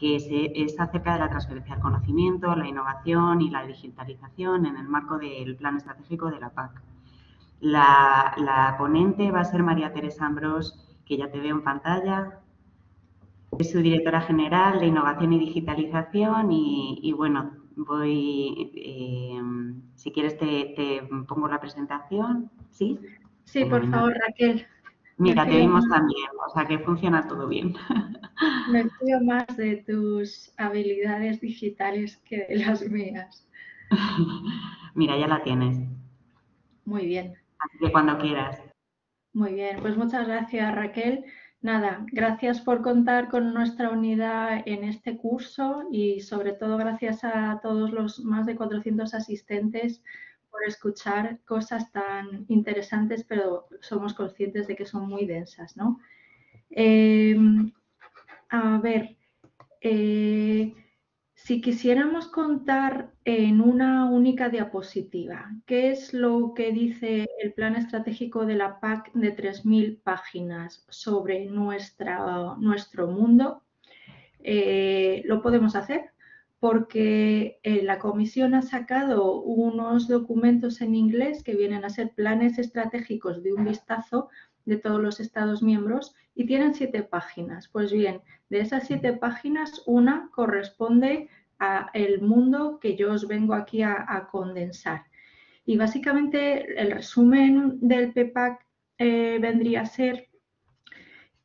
que es acerca de la transferencia del conocimiento, la innovación y la digitalización en el marco del Plan Estratégico de la PAC. La, ponente va a ser María Teresa Ambrós, que ya te veo en pantalla. Es su directora general de Innovación y Digitalización y, bueno, voy, eh, si quieres te, pongo la presentación, ¿sí? Sí, por favor, Raquel. Mira, te vimos también, o sea que funciona todo bien. Me fío más de tus habilidades digitales que de las mías. Mira, ya la tienes. Muy bien. Así que cuando quieras. Muy bien, pues muchas gracias Raquel. Nada, gracias por contar con nuestra unidad en este curso y sobre todo gracias a todos los más de 400 asistentes por escuchar cosas tan interesantes, pero somos conscientes de que son muy densas, ¿no? Em, a ver, eh, si quisiéramos contar en una única diapositiva, ¿qué es lo que dice el plan estratégico de la PAC de 3.000 páginas sobre nuestra, nuestro mundo? Eh, ¿Lo podemos hacer? Porque eh, la comisión ha sacado unos documentos en inglés que vienen a ser planes estratégicos de un vistazo de todos los Estados miembros y tienen siete páginas. Pues bien, de esas siete páginas, una corresponde a el mundo que yo os vengo aquí a, condensar. Y básicamente el resumen del PEPAC eh, vendría a ser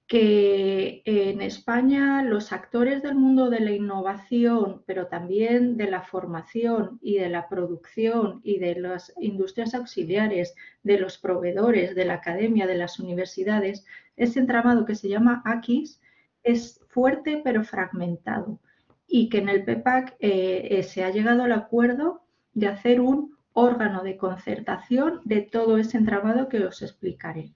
que en España los actores del mundo de la innovación, pero también de la formación y de la producción y de las industrias auxiliares, de los proveedores, de la academia, de las universidades, ese entramado que se llama AQUIS es fuerte pero fragmentado y que en el PEPAC eh, eh, se ha llegado al acuerdo de hacer un órgano de concertación de todo ese entramado que os explicaré.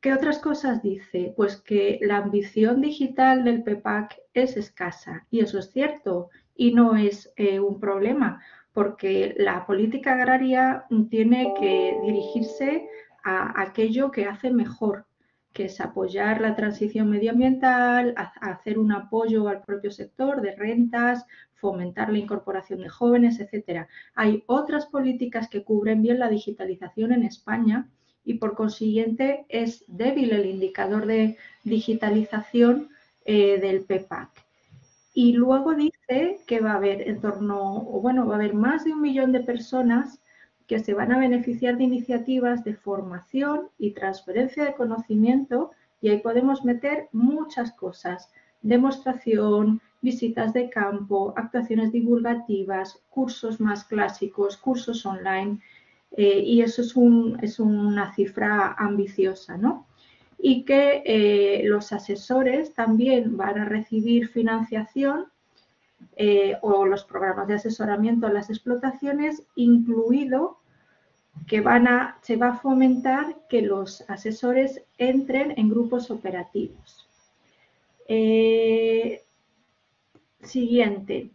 ¿Qué otras cosas dice? Pues que la ambición digital del PEPAC es escasa y eso es cierto y no es eh, un problema porque la política agraria tiene que dirigirse a aquello que hace mejor, que es apoyar la transición medioambiental, hacer un apoyo al propio sector de rentas, fomentar la incorporación de jóvenes, etc. Hay otras políticas que cubren bien la digitalización en España y por consiguiente es débil el indicador de digitalización eh, del PEPAC. Y luego dice que va a haber en torno, bueno, va a haber más de un millón de personas que se van a beneficiar de iniciativas de formación y transferencia de conocimiento y ahí podemos meter muchas cosas, demostración, visitas de campo, actuaciones divulgativas, cursos más clásicos, cursos online, eh, y eso es, una cifra ambiciosa, ¿no? Y que eh, los asesores también van a recibir financiación eh, o los programas de asesoramiento a las explotaciones, incluido que van a, se va a fomentar que los asesores entren en grupos operativos. siguiente.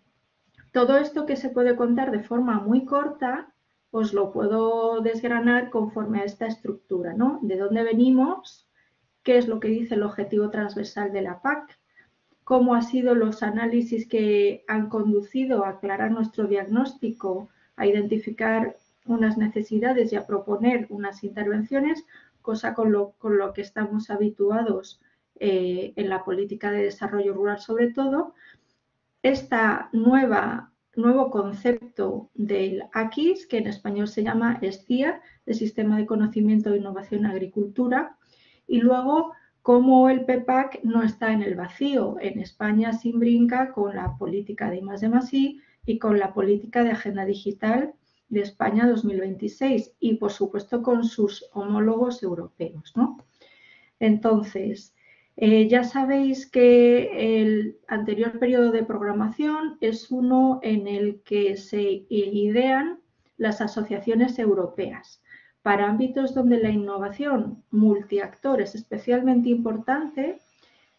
Todo esto que se puede contar de forma muy corta os lo puedo desgranar conforme a esta estructura, ¿no? De dónde venimos, qué es lo que dice el objetivo transversal de la PAC, cómo han sido los análisis que han conducido a aclarar nuestro diagnóstico, a identificar unas necesidades y a proponer unas intervenciones, cosa con lo, con lo que estamos habituados eh, en la política de desarrollo rural sobre todo. Esta nueva nuevo concepto del AQUIS, que en español se llama SCIA, el Sistema de Conocimiento de Innovación Agricultura, y luego cómo el PEPAC no está en el vacío. En España se brinca con la política de I y con la política de Agenda Digital de España 2026 y, por supuesto, con sus homólogos europeos. ¿no? Entonces, eh, ya sabéis que el anterior periodo de programación es uno en el que se idean las asociaciones europeas para ámbitos donde la innovación multiactor es especialmente importante,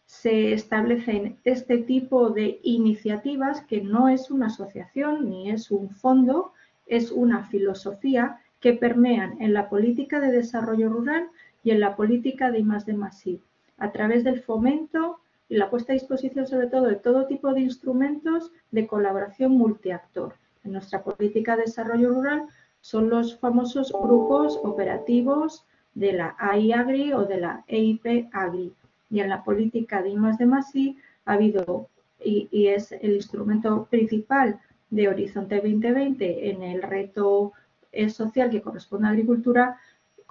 se establecen este tipo de iniciativas que no es una asociación ni es un fondo, es una filosofía que permean en la política de desarrollo rural y en la política de masivo a través del fomento, y la puesta a disposición sobre todo de todo tipo de instrumentos de colaboración multiactor. En nuestra política de desarrollo rural son los famosos grupos operativos de la AI o de la EIP Agri. Y en la política de I ha habido, y, y es el instrumento principal de Horizonte 2020 en el reto eh, social que corresponde a agricultura,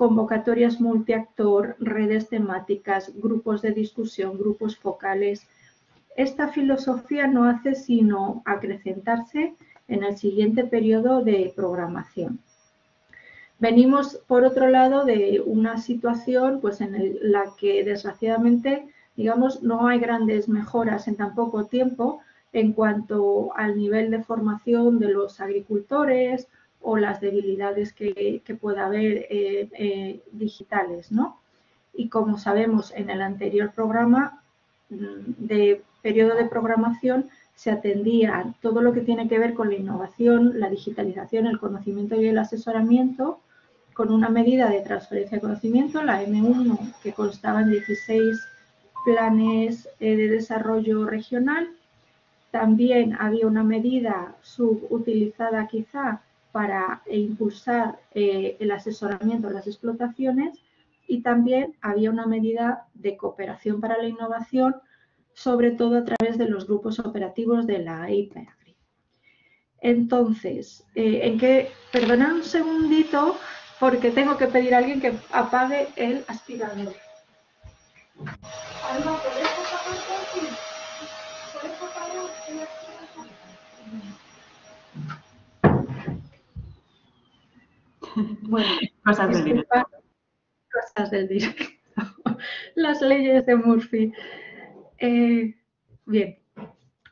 convocatorias multiactor, redes temáticas, grupos de discusión, grupos focales. Esta filosofía no hace sino acrecentarse en el siguiente periodo de programación. Venimos, por otro lado, de una situación pues, en la que desgraciadamente digamos, no hay grandes mejoras en tan poco tiempo en cuanto al nivel de formación de los agricultores o las debilidades que, pueda haber eh, eh, digitales, ¿no? Y como sabemos en el anterior programa mm, de periodo de programación se atendía a todo lo que tiene que ver con la innovación, la digitalización, el conocimiento y el asesoramiento, con una medida de transferencia de conocimiento, la M1, que constaba en 16 planes eh, de desarrollo regional. También había una medida subutilizada quizá para impulsar eh, el asesoramiento de las explotaciones y también había una medida de cooperación para la innovación, sobre todo a través de los grupos operativos de la IPAGRI. Entonces, eh, en qué, perdonad un segundito porque tengo que pedir a alguien que apague el aspirador. Alba, ¿puedes Bueno, cosas del directo. Cosas del directo. Las leyes de Murphy. Eh, bien,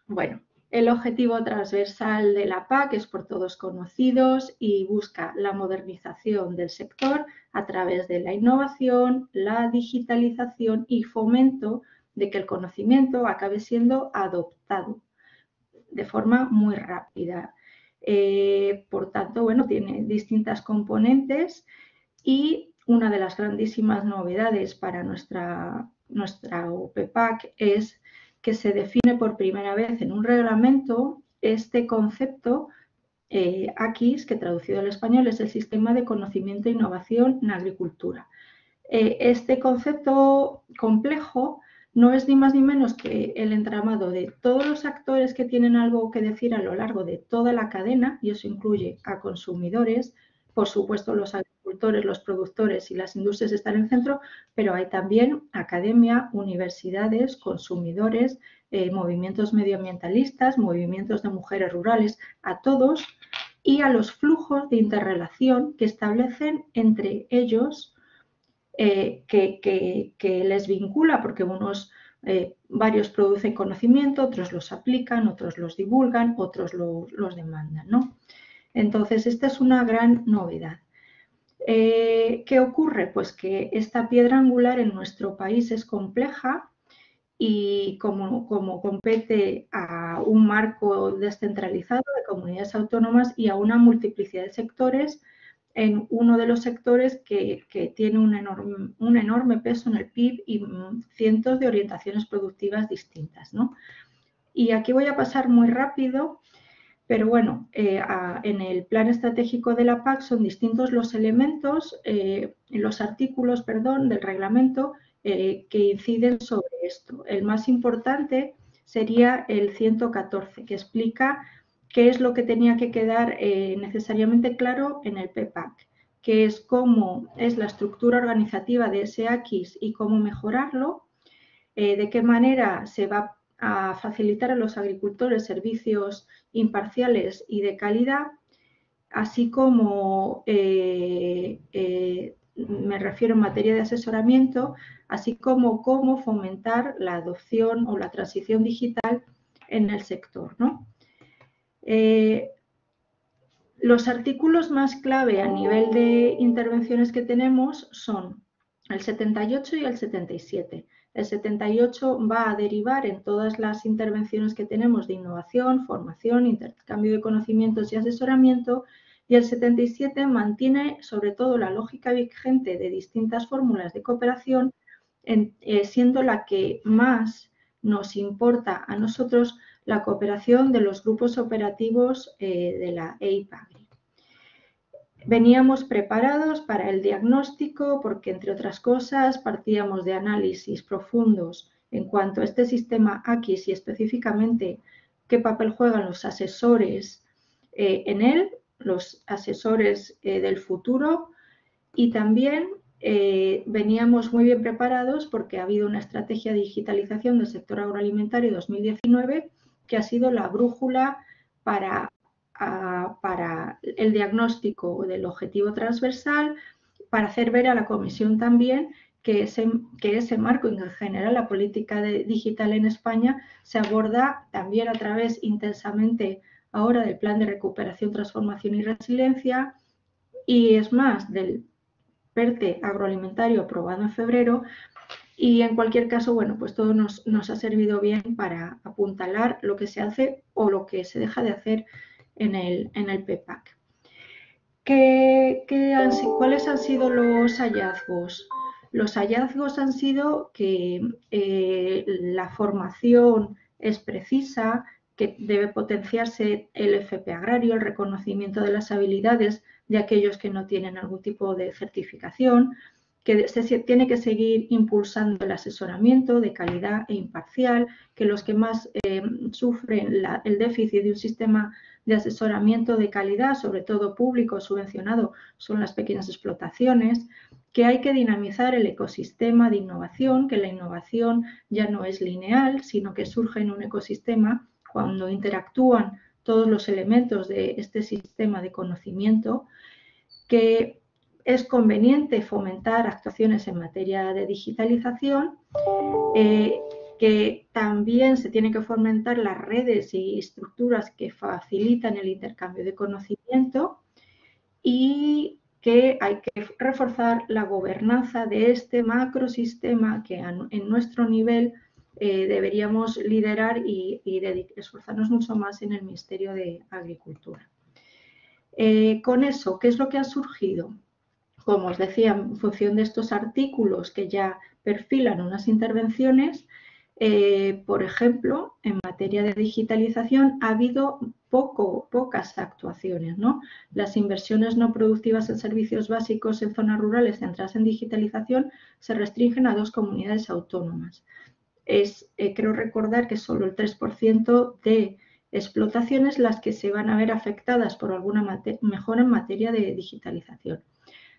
bueno, el objetivo transversal de la PAC es por todos conocidos y busca la modernización del sector a través de la innovación, la digitalización y fomento de que el conocimiento acabe siendo adoptado de forma muy rápida. Eh, por tanto, bueno, tiene distintas componentes y una de las grandísimas novedades para nuestra, nuestra OPPAC es que se define por primera vez en un reglamento este concepto eh, AQUIS, que traducido al español es el Sistema de Conocimiento e Innovación en Agricultura. Eh, este concepto complejo no es ni más ni menos que el entramado de todos los actores que tienen algo que decir a lo largo de toda la cadena, y eso incluye a consumidores, por supuesto los agricultores, los productores y las industrias están en el centro, pero hay también academia, universidades, consumidores, eh, movimientos medioambientalistas, movimientos de mujeres rurales, a todos y a los flujos de interrelación que establecen entre ellos eh, que, les vincula, porque unos, eh, varios producen conocimiento, otros los aplican, otros los divulgan, otros los demandan. ¿no? Entonces, esta es una gran novedad. Eh, ¿Qué ocurre? Pues que esta piedra angular en nuestro país es compleja y como, como, compete a un marco descentralizado de comunidades autónomas y a una multiplicidad de sectores, en uno de los sectores que, tiene un enorme, un enorme, peso en el PIB y cientos de orientaciones productivas distintas. Y aquí voy a pasar muy rápido pero bueno, eh, en el plan estratégico de la PAC son distintos los elementos, eh, los artículos, perdón, del reglamento eh, que inciden sobre esto. El más importante sería el 114, que explica qué es lo que tenía que quedar necesariamente claro en el PPAC, que es cómo es la estructura organizativa de ese y cómo mejorarlo, de qué manera se va a facilitar a los agricultores servicios imparciales y de calidad, así como eh, eh, me refiero en materia de asesoramiento, así como cómo fomentar la adopción o la transición digital en el sector. Eh, los artículos más clave a nivel de intervenciones que tenemos son el 78 y el 77. El 78 va a derivar en todas las intervenciones que tenemos de innovación, formación, intercambio de conocimientos y asesoramiento. Y el 77 mantiene sobre todo la lógica vigente de distintas fórmulas de cooperación, eh, siendo la que más nos importa a nosotros la cooperación de los grupos operativos eh, de la EIPAGRI. Veníamos preparados para el diagnóstico porque, entre otras cosas, partíamos de análisis profundos en cuanto a este sistema AQUIS y específicamente qué papel juegan los asesores eh, en él, los asesores eh, del futuro y también veníamos muy bien preparados porque ha habido una estrategia de digitalización del sector agroalimentario 2019 que ha sido la brújula para para el diagnóstico del objetivo transversal, para hacer ver a la Comisión también que ese, que ese marco en general la política digital en España se aborda también a través intensamente ahora del Plan de Recuperación, Transformación y Resiliencia. Y es más del PERTE agroalimentario aprobado en febrero y en cualquier caso, bueno, pues todo nos, nos ha servido bien para apuntalar lo que se hace o lo que se deja de hacer en el, en el PEPAC. ¿Qué, cuáles han sido los hallazgos? Los hallazgos han sido que eh, la formación es precisa, que debe potenciarse el FP agrario, el reconocimiento de las habilidades de aquellos que no tienen algún tipo de certificación, que se tiene que seguir impulsando el asesoramiento de calidad e imparcial, que los que más eh, sufren el déficit de un sistema de asesoramiento de calidad, sobre todo público subvencionado, son las pequeñas explotaciones, que hay que dinamizar el ecosistema de innovación, que la innovación ya no es lineal, sino que surge en un ecosistema cuando interactúan todos los elementos de este sistema de conocimiento, que es conveniente fomentar actuaciones en materia de digitalización, eh, que también se tienen que fomentar las redes y estructuras que facilitan el intercambio de conocimiento y que hay que reforzar la gobernanza de este macrosistema que en nuestro nivel eh, deberíamos liderar y, esforzarnos mucho más en el Ministerio de Agricultura. Eh, con eso, ¿qué es lo que ha surgido? Como os decía, en función de estos artículos que ya perfilan unas intervenciones, eh, por ejemplo, en materia de digitalización ha habido poco, pocas actuaciones. Las inversiones no productivas en servicios básicos en zonas rurales centradas en digitalización se restringen a dos comunidades autónomas. Es, eh, creo recordar que solo el 3% de explotaciones las que se van a ver afectadas por alguna mejora en materia de digitalización.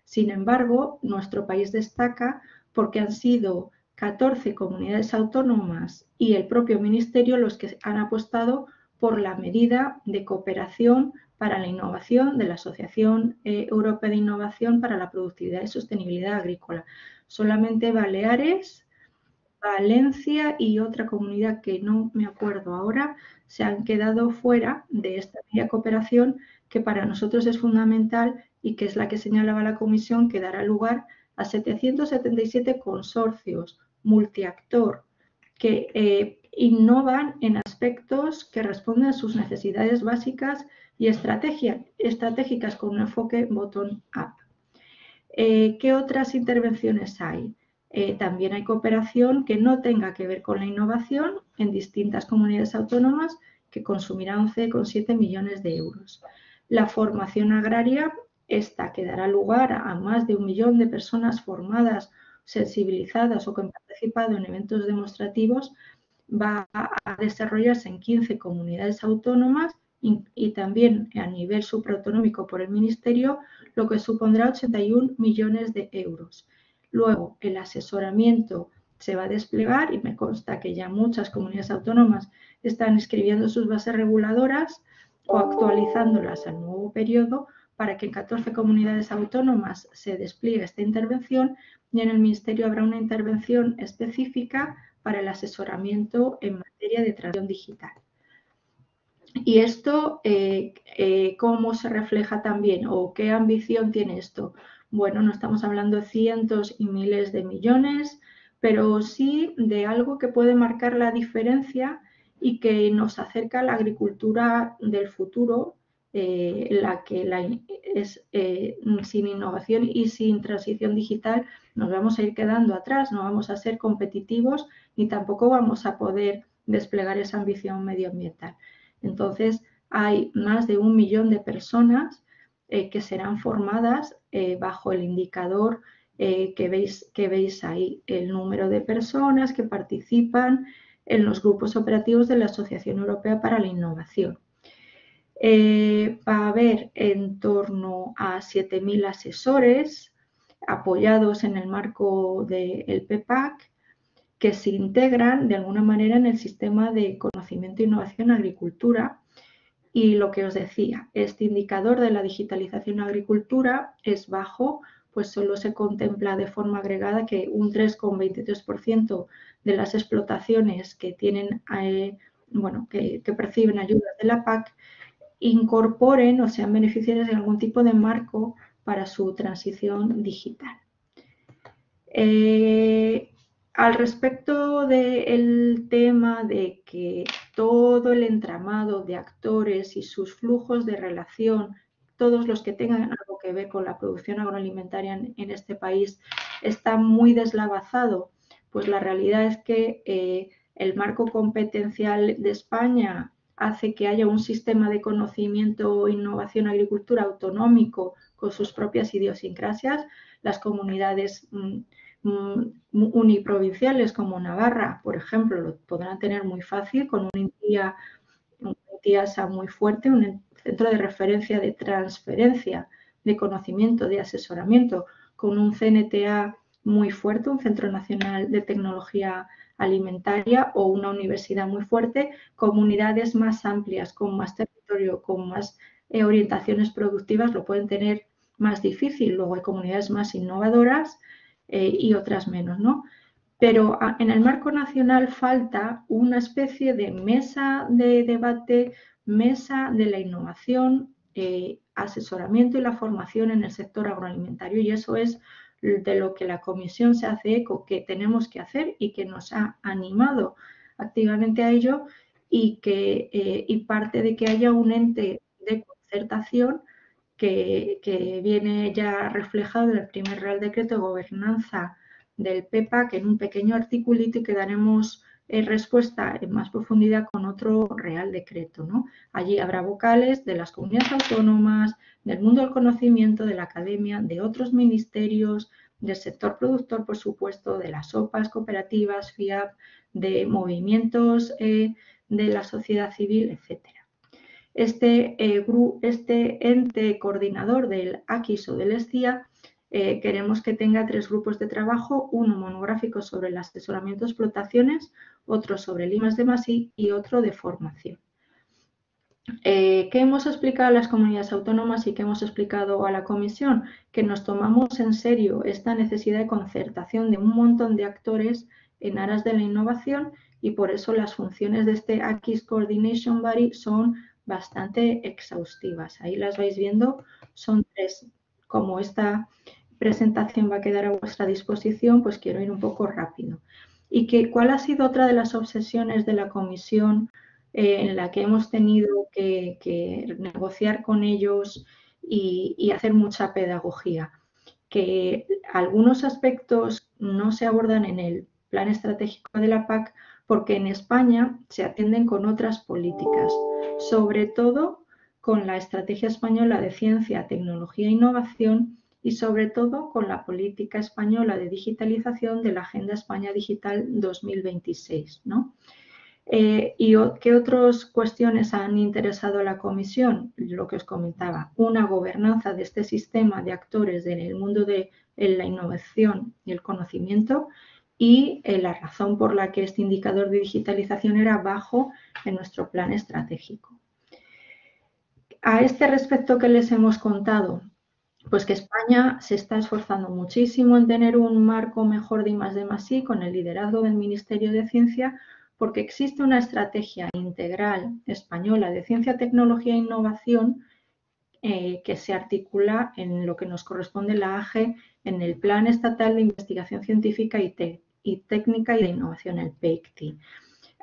Sin embargo, nuestro país destaca porque han sido 14 comunidades autónomas y el propio Ministerio los que han apostado por la medida de cooperación para la innovación de la Asociación eh, Europea de Innovación para la Productividad y Sostenibilidad Agrícola. Solamente Baleares, Valencia y otra comunidad que no me acuerdo ahora se han quedado fuera de esta medida de cooperación que para nosotros es fundamental y que es la que señalaba la Comisión que dará lugar a 777 consorcios multiactor que eh, innovan en aspectos que responden a sus necesidades básicas y estratégicas con un enfoque bottom-up. Eh, ¿Qué otras intervenciones hay? Eh, también hay cooperación que no tenga que ver con la innovación en distintas comunidades autónomas que consumirá 11,7 millones de euros. La formación agraria, esta que dará lugar a más de un millón de personas formadas sensibilizadas o que han participado en eventos demostrativos va a desarrollarse en 15 comunidades autónomas y, también a nivel supraautonómico por el Ministerio, lo que supondrá 81 millones de euros. Luego, el asesoramiento se va a desplegar y me consta que ya muchas comunidades autónomas están escribiendo sus bases reguladoras o actualizándolas al nuevo periodo para que en 14 comunidades autónomas se despliegue esta intervención y en el Ministerio habrá una intervención específica para el asesoramiento en materia de transición digital. Y esto, eh, eh, ¿cómo se refleja también o qué ambición tiene esto? Bueno, no estamos hablando de cientos y miles de millones, pero sí de algo que puede marcar la diferencia y que nos acerca a la agricultura del futuro eh, la que es eh, sin innovación y sin transición digital nos vamos a ir quedando atrás, no vamos a ser competitivos ni tampoco vamos a poder desplegar esa ambición medioambiental. Entonces, hay más de un millón de personas eh, que serán formadas bajo el indicador que, veis, que veis ahí, el número de personas que participan en los grupos operativos de la Asociación Europea para la Innovación. Eh, va a haber en torno a 7.000 asesores apoyados en el marco del PEPAC que se integran de alguna manera en el sistema de conocimiento e innovación agricultura. Y lo que os decía, este indicador de la digitalización agricultura es bajo, pues solo se contempla de forma agregada que un 3,23% de las explotaciones que tienen, eh, bueno, que, que perciben ayudas de la PAC incorporen o sean beneficiarios de algún tipo de marco para su transición digital. Eh, al respecto del tema de que todo el entramado de actores y sus flujos de relación, todos los que tengan algo que ver con la producción agroalimentaria en, este país, está muy deslavazado, pues la realidad es que eh, el marco competencial de España hace que haya un sistema de conocimiento, innovación, agricultura autonómico con sus propias idiosincrasias. Las comunidades mm, mm, uniprovinciales como Navarra, por ejemplo, lo podrán tener muy fácil con un INTIASA muy fuerte, un centro de referencia de transferencia de conocimiento, de asesoramiento, con un CNTA muy fuerte, un Centro Nacional de Tecnología alimentaria o una universidad muy fuerte, comunidades más amplias, con más territorio, con más eh, orientaciones productivas, lo pueden tener más difícil. Luego hay comunidades más innovadoras eh, y otras menos, ¿no? Pero ah, en el marco nacional falta una especie de mesa de debate, mesa de la innovación, eh, asesoramiento y la formación en el sector agroalimentario y eso es de lo que la comisión se hace eco, que tenemos que hacer y que nos ha animado activamente a ello y, que, eh, y parte de que haya un ente de concertación que, que, viene ya reflejado en el primer Real Decreto de Gobernanza del PEPA, que en un pequeño articulito y que daremos eh, respuesta en más profundidad con otro Real Decreto. ¿no? Allí habrá vocales de las comunidades autónomas, del mundo del conocimiento, de la academia, de otros ministerios, del sector productor, por supuesto, de las OPAs, cooperativas, FIAP, de movimientos eh, de la sociedad civil, etc. Este, eh, este ente coordinador del AQUIS o del ESCIA eh, queremos que tenga tres grupos de trabajo, uno monográfico sobre el asesoramiento de explotaciones, otro sobre limas de Masí y otro de formación. Eh, ¿Qué hemos explicado a las comunidades autónomas y qué hemos explicado a la Comisión? Que nos tomamos en serio esta necesidad de concertación de un montón de actores en aras de la innovación y por eso las funciones de este ACIS Coordination Body son bastante exhaustivas. Ahí las vais viendo, son tres. Como esta presentación va a quedar a vuestra disposición, pues quiero ir un poco rápido. ¿Y que, cuál ha sido otra de las obsesiones de la Comisión eh, en la que hemos tenido que, negociar con ellos y, hacer mucha pedagogía. Que algunos aspectos no se abordan en el plan estratégico de la PAC porque en España se atienden con otras políticas, sobre todo con la Estrategia Española de Ciencia, Tecnología e Innovación y sobre todo con la Política Española de Digitalización de la Agenda España Digital 2026. ¿no? Eh, ¿Y qué otras cuestiones han interesado a la Comisión? Lo que os comentaba, una gobernanza de este sistema de actores en el mundo de la innovación y el conocimiento y eh, la razón por la que este indicador de digitalización era bajo en nuestro plan estratégico. A este respecto que les hemos contado, pues que España se está esforzando muchísimo en tener un marco mejor de I+D+I con el liderazgo del Ministerio de Ciencia, porque existe una estrategia integral española de ciencia, tecnología e innovación eh, que se articula en lo que nos corresponde la AGE en el Plan Estatal de Investigación Científica y, Técnica y de Innovación, el PEICTI.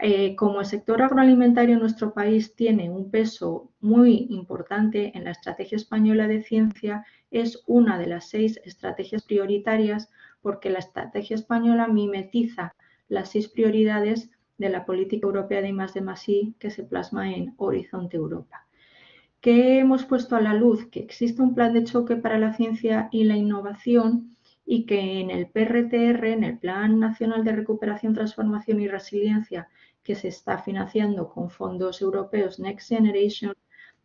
Eh, como el sector agroalimentario en nuestro país tiene un peso muy importante en la estrategia española de ciencia, es una de las seis estrategias prioritarias porque la estrategia española mimetiza las seis prioridades de la política europea de I+D+I que se plasma en Horizonte Europa. ¿Qué hemos puesto a la luz? Que existe un plan de choque para la ciencia y la innovación y que en el PRTR, en el Plan Nacional de Recuperación, Transformación y Resiliencia, que se está financiando con fondos europeos Next Generation,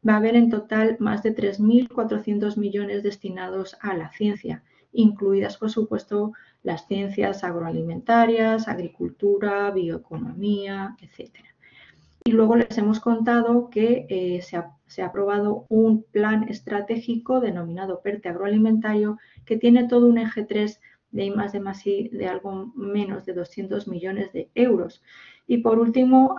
va a haber en total más de 3.400 millones destinados a la ciencia, incluidas, por supuesto, las ciencias agroalimentarias, agricultura, bioeconomía, etc. Y luego les hemos contado que eh, se, ha, aprobado un plan estratégico denominado PERTE agroalimentario que tiene todo un eje 3 de I más de más I de algo menos de 200 millones de euros. Y por último,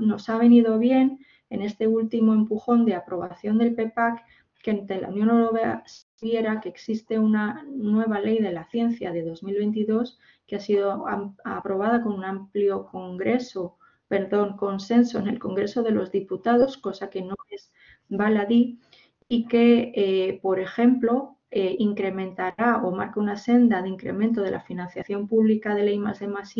nos ha venido bien en este último empujón de aprobación del PEPAC que entre la Unión Europea viera que existe una nueva ley de la ciencia de 2022 que ha sido aprobada con un amplio congreso, perdón, consenso en el Congreso de los Diputados, cosa que no es baladí, y que, eh, por ejemplo, eh, incrementará o marca una senda de incremento de la financiación pública de ley más de más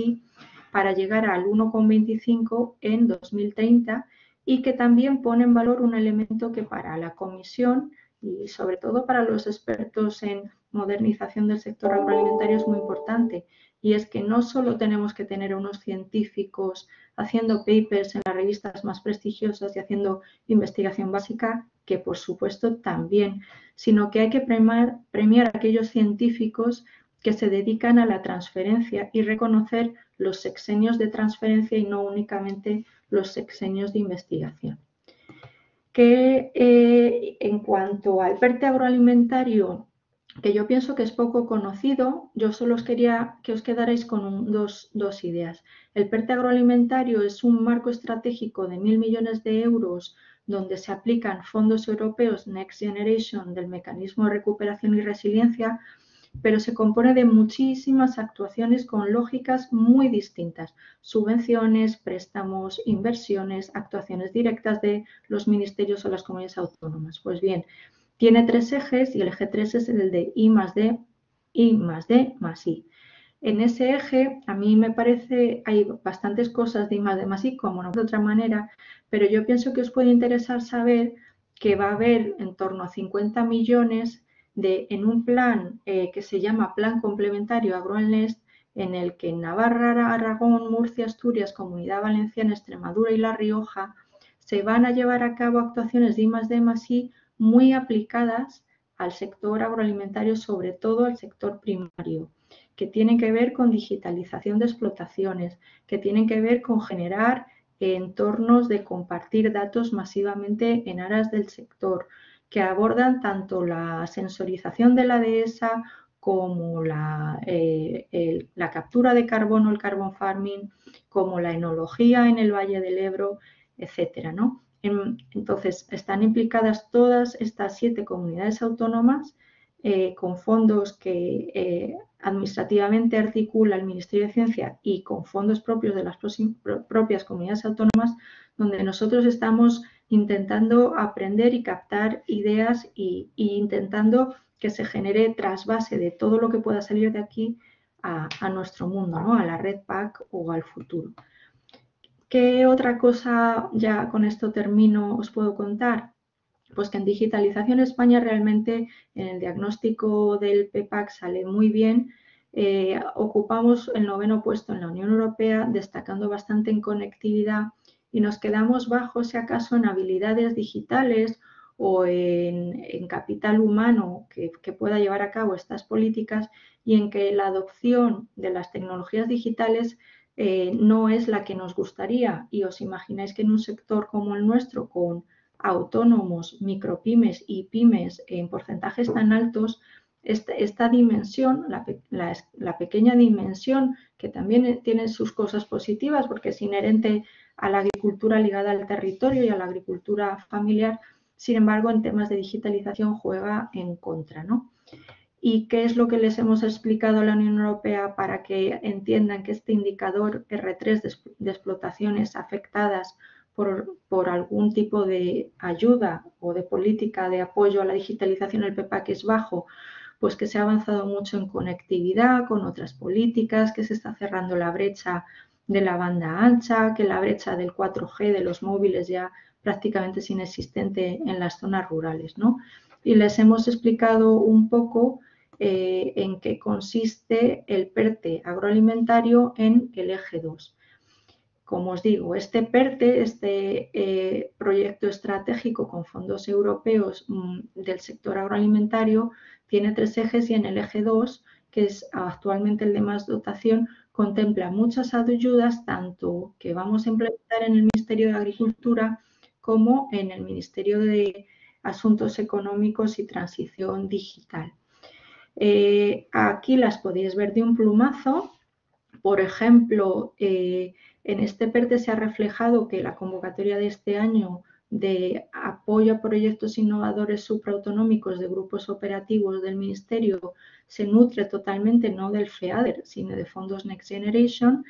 para llegar al 1,25 en 2030 y que también pone en valor un elemento que para la Comisión y sobre todo para los expertos en modernización del sector agroalimentario es muy importante y es que no solo tenemos que tener unos científicos haciendo papers en las revistas más prestigiosas y haciendo investigación básica, que por supuesto también, sino que hay que premiar, premiar a aquellos científicos que se dedican a la transferencia y reconocer los sexenios de transferencia y no únicamente los sexenios de investigación. Que eh, en cuanto al PERTE agroalimentario, que yo pienso que es poco conocido, yo solo os quería que os quedarais con dos, dos, ideas. El PERTE agroalimentario es un marco estratégico de mil millones de euros donde se aplican fondos europeos Next Generation del mecanismo de recuperación y resiliencia pero se compone de muchísimas actuaciones con lógicas muy distintas. Subvenciones, préstamos, inversiones, actuaciones directas de los ministerios o las comunidades autónomas. Pues bien, tiene tres ejes y el eje 3 es el de I más D, I más D más I. En ese eje, a mí me parece, hay bastantes cosas de I más D más I, como no de otra manera, pero yo pienso que os puede interesar saber que va a haber en torno a 50 millones en un plan eh, que se llama Plan Complementario AgroEnlest, en el que Navarra, Aragón, Murcia, Asturias, Comunidad Valenciana, Extremadura y La Rioja se van a llevar a cabo actuaciones de I muy aplicadas al sector agroalimentario, sobre todo al sector primario, que tienen que ver con digitalización de explotaciones, que tienen que ver con generar entornos de compartir datos masivamente en aras del sector, que abordan tanto la sensorización de la dehesa como la, eh, la captura de carbono, el carbon farming, como la enología en el Valle del Ebro, etcétera, ¿no? Entonces, están implicadas todas estas siete comunidades autónomas eh, con fondos que eh, administrativamente articula el Ministerio de Ciencia y con fondos propios de las propias comunidades autónomas, donde nosotros estamos intentando aprender y captar ideas e intentando que se genere trasvase de todo lo que pueda salir de aquí a, nuestro mundo, ¿no? a la red PAC o al futuro. ¿Qué otra cosa, ya con esto termino, os puedo contar? Pues que en Digitalización España realmente en el diagnóstico del PPAC sale muy bien. Eh, ocupamos el noveno puesto en la Unión Europea, destacando bastante en conectividad y nos quedamos bajo, si acaso, en habilidades digitales o en, capital humano que, pueda llevar a cabo estas políticas y en que la adopción de las tecnologías digitales eh, no es la que nos gustaría. Y os imagináis que en un sector como el nuestro, con autónomos, micropymes y pymes en porcentajes tan altos, esta, dimensión, la, la, pequeña dimensión, que también tiene sus cosas positivas porque es inherente a la agricultura ligada al territorio y a la agricultura familiar, sin embargo, en temas de digitalización juega en contra. ¿no? ¿Y qué es lo que les hemos explicado a la Unión Europea para que entiendan que este indicador R3 de, explotaciones afectadas por, por, algún tipo de ayuda o de política de apoyo a la digitalización el PEPAC es bajo? Pues que se ha avanzado mucho en conectividad con otras políticas, que se está cerrando la brecha de la banda ancha, que la brecha del 4G de los móviles ya prácticamente es inexistente en las zonas rurales. ¿no? Y les hemos explicado un poco eh, en qué consiste el PERTE agroalimentario en el eje 2. Como os digo, este PERTE, este eh, proyecto estratégico con fondos europeos mm, del sector agroalimentario, tiene tres ejes y en el eje 2, que es actualmente el de más dotación, contempla muchas ayudas, tanto que vamos a implementar en el Ministerio de Agricultura como en el Ministerio de Asuntos Económicos y Transición Digital. Eh, aquí las podéis ver de un plumazo. Por ejemplo, eh, en este PERTE se ha reflejado que la convocatoria de este año de apoyo a proyectos innovadores supraautonómicos de grupos operativos del Ministerio se nutre totalmente no del FEADER, sino de fondos Next Generation.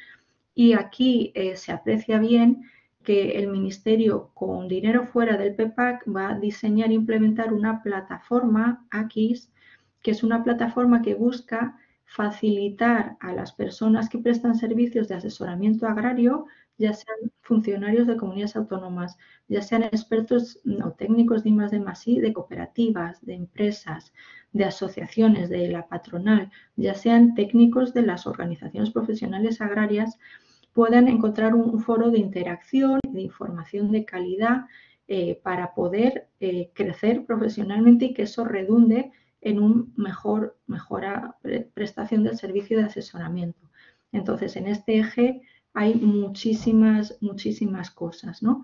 Y aquí eh, se aprecia bien que el Ministerio, con dinero fuera del PEPAC, va a diseñar e implementar una plataforma, AQUIS, que es una plataforma que busca facilitar a las personas que prestan servicios de asesoramiento agrario, ya sean funcionarios de comunidades autónomas, ya sean expertos o técnicos de I+, de de cooperativas, de empresas, de asociaciones, de la patronal, ya sean técnicos de las organizaciones profesionales agrarias, puedan encontrar un foro de interacción de información de calidad eh, para poder eh, crecer profesionalmente y que eso redunde en un mejor, mejora prestación del servicio de asesoramiento. Entonces, en este eje hay muchísimas, muchísimas cosas, ¿no?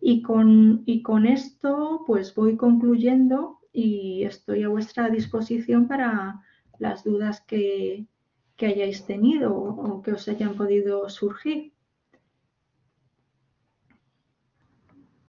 Y con, y con esto, pues voy concluyendo y estoy a vuestra disposición para las dudas que, que hayáis tenido o que os hayan podido surgir.